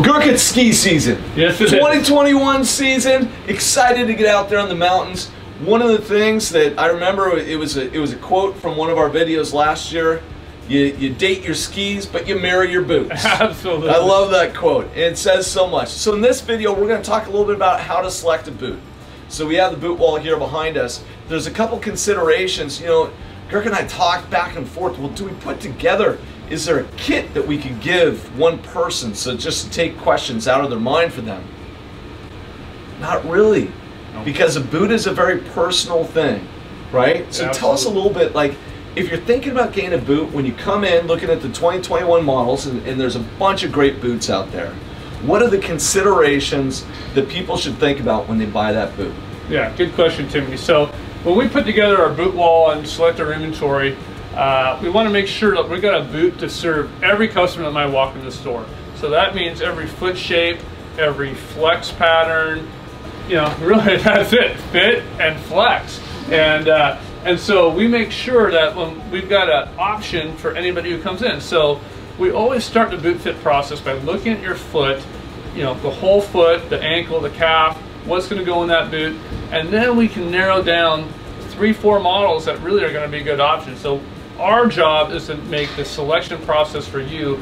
Well, Gerk, it's ski season. Yes, it is. 2021 season. Excited to get out there on the mountains. One of the things that I remember it was a it was a quote from one of our videos last year. You, you date your skis, but you marry your boots. Absolutely. I love that quote. and It says so much. So in this video, we're going to talk a little bit about how to select a boot. So we have the boot wall here behind us. There's a couple considerations. You know, Gerk and I talked back and forth. Well, do we put together? Is there a kit that we could give one person so just to take questions out of their mind for them? Not really, because a boot is a very personal thing, right? So tell us a little bit like if you're thinking about getting a boot, when you come in looking at the 2021 models, and, and, there's a bunch of great boots out there, what are the considerations that people should think about when they buy that boot? Yeah, good question, Timmy. So when we put together our boot wall and select our inventory, uh, we want to make sure that we've got a boot to serve every customer that might walk in the store. So that means every foot shape, every flex pattern, you know, really that's it, fit and flex. And uh, and so we make sure that when we've got an option for anybody who comes in. So we always start the boot fit process by looking at your foot, you know, the whole foot, the ankle, the calf, what's going to go in that boot, and then we can narrow down three, four models that really are going to be good options. So our job is to make the selection process for you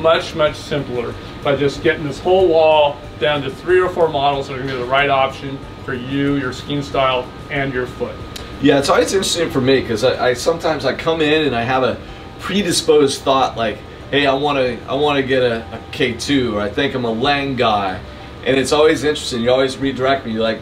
much, much simpler by just getting this whole wall down to three or four models that are to be the right option for you, your skiing style, and your foot. Yeah, it's always interesting for me because I, I, sometimes I come in and I have a predisposed thought like, hey, I want to I want to get a a K2 or I think I'm a Lange guy, and it's always interesting. You always redirect me. You're like,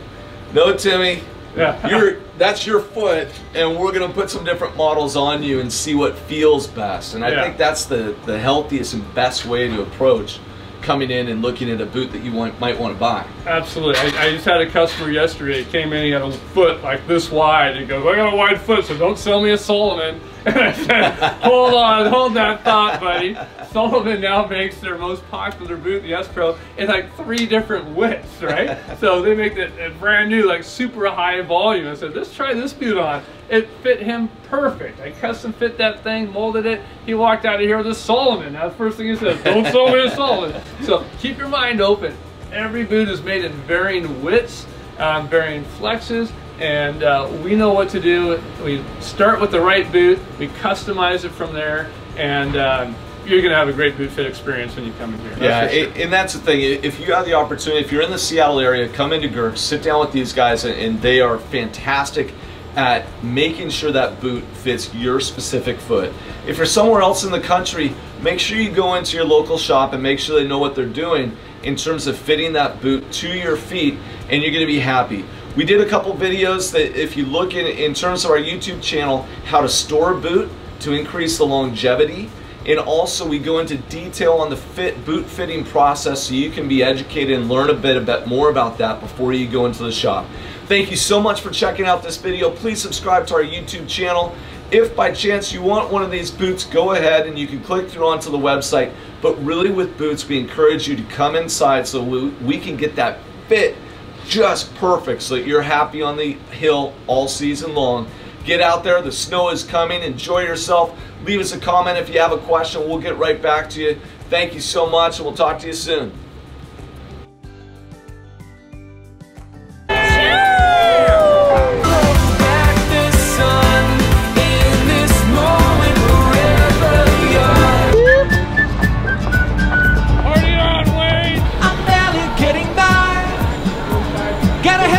no, Timmy, yeah. you're that's your foot, and we're gonna put some different models on you and see what feels best. And I yeah. think that's the the healthiest and best way to approach coming in and looking at a boot that you want, might want to buy. Absolutely. I, I, just had a customer yesterday. came in, he had a foot like this wide. He goes, I got a wide foot, so don't sell me a Salomon. And I said, hold on, hold that thought, buddy. Salomon now makes their most popular boot, the S Pro, in like three different widths, right? so they make it brand new, like super high volume. I said, let's try this boot on. It fit him perfect. I custom fit that thing, molded it. He walked out of here with a Salomon. Now the first thing he said, don't sell me a Salomon. So keep your mind open. Every boot is made in varying widths, um, varying flexes, and uh, we know what to do. We start with the right boot, we customize it from there, and um, you're going to have a great boot fit experience when you come in here. That's yeah, sure. and that's the thing. If you have the opportunity, if you're in the Seattle area, come into Gerk, sit down with these guys, and they are fantastic at making sure that boot fits your specific foot. If you're somewhere else in the country, make sure you go into your local shop and make sure they know what they're doing in terms of fitting that boot to your feet, and you're going to be happy. We did a couple videos that if you look in, in terms of our YouTube channel, how to store a boot to increase the longevity. And also we go into detail on the fit boot fitting process so you can be educated and learn a bit, a bit more about that before you go into the shop. Thank you so much for checking out this video. Please subscribe to our YouTube channel. If by chance you want one of these boots, go ahead and you can click through onto the website. But really with boots, we encourage you to come inside so we, we can get that fit just perfect so that you're happy on the hill all season long. Get out there. The snow is coming. Enjoy yourself. Leave us a comment if you have a question. We'll get right back to you. Thank you so much, and we'll talk to you soon. Get ahead!